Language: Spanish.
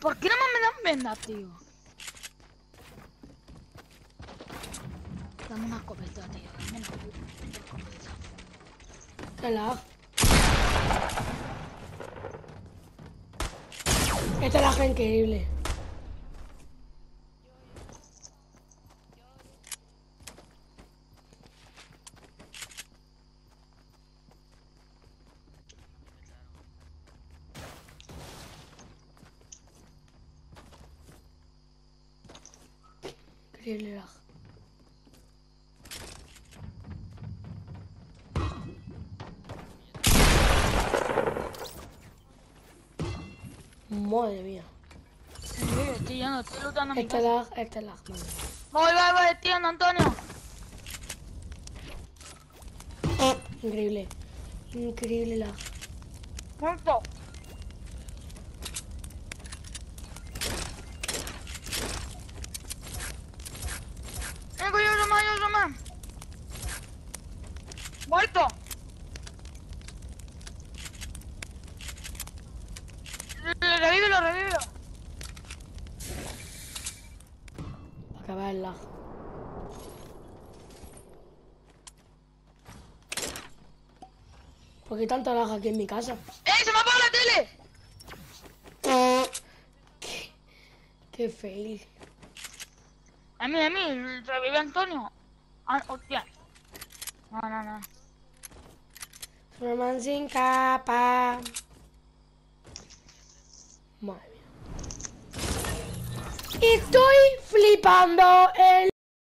¿Por qué no me dan vendas, tío? Dame una escopeta, tío. Dame una escopeta. Este lag es increíble. Increíble lag. Madre mía. Estoy yendo, estoy lutando a mi Este lag, este lag, madre. Voy, voy, voy, estoy yendo, Antonio. Increíble. Increíble lag. Muerto. Muerto. Revívelo, revívelo. Para acabar el lag. ¿Por qué tanto lag aquí en mi casa? ¡Eh, se me apagado la tele! Qué, qué fail. A mí, a mí, revive Antonio. Ah, hostia. No, no, no. Superman sin capa. Madre mía. Estoy flipando en